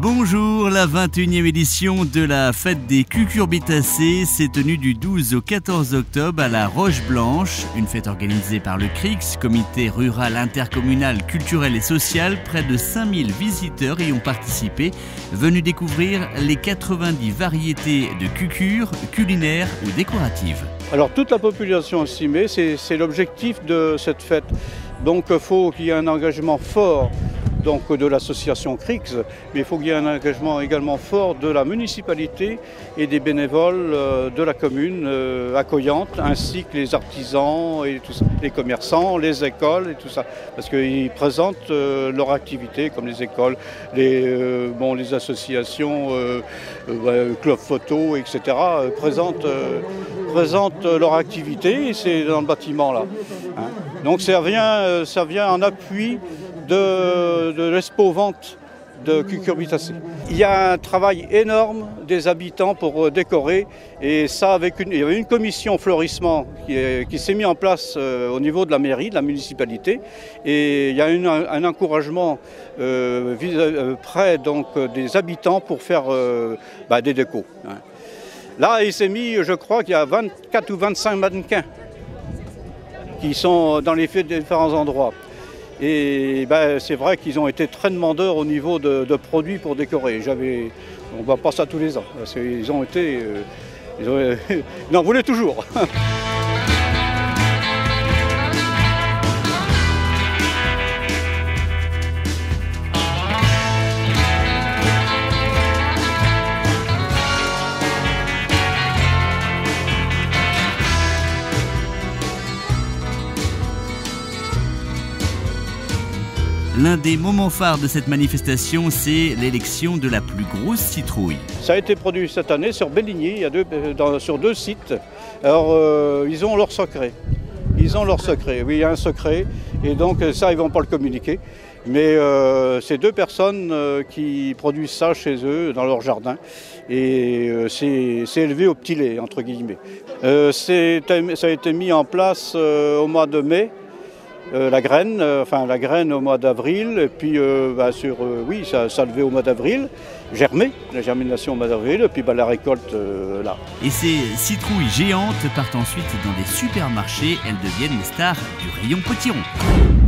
Bonjour, la 21e édition de la fête des cucurbitacées s'est tenue du 12 au 14 octobre à la Roche Blanche, une fête organisée par le CRIX, comité rural intercommunal culturel et social. Près de 5000 visiteurs y ont participé, venus découvrir les 90 variétés de cucures culinaires ou décoratives. Alors toute la population estimée, c'est l'objectif de cette fête. Donc il faut qu'il y ait un engagement fort donc de l'association CRIX, mais il faut qu'il y ait un engagement également fort de la municipalité et des bénévoles euh, de la commune euh, accueillante, ainsi que les artisans et tout ça, les commerçants, les écoles et tout ça, parce qu'ils présentent euh, leur activité, comme les écoles, les, bon, associations, club photo, etc., présentent, présentent leur activité c'est dans le bâtiment là. Hein. Donc ça vient, ça vient en appui de, de l'expo-vente de cucurbitacées. Il y a un travail énorme des habitants pour euh, décorer et ça avec une, il y une commission florissement qui, s'est mise en place euh, au niveau de la mairie, de la municipalité et il y a un, encouragement euh, près donc, des habitants pour faire bah, des décos. Hein. Là, il s'est mis, je crois qu'il y a 24 ou 25 mannequins qui sont dans les différents endroits. Et ben, c'est vrai qu'ils ont été très demandeurs au niveau de, produits pour décorer. On ne voit pas ça tous les ans. Ils ont été, euh, ils en voulaient toujours. L'un des moments phares de cette manifestation, c'est l'élection de la plus grosse citrouille. Ça a été produit cette année sur Belligny, il y a deux, sur deux sites. Alors, euh, ils ont leur secret. Ils ont leur secret. Oui, il y a un secret. Et donc, ça, ils ne vont pas le communiquer. Mais euh, c'est deux personnes euh, qui produisent ça chez eux, dans leur jardin. Et c'est élevé au petit lait, entre guillemets. ça a été mis en place au mois de mai. Euh, la graine, euh, enfin la graine au mois d'avril, et puis euh, bah, sur, oui, ça, ça levé au mois d'avril, germé, la germination au mois d'avril, et puis bah, la récolte là. Et ces citrouilles géantes partent ensuite dans des supermarchés, elles deviennent les stars du rayon potiron.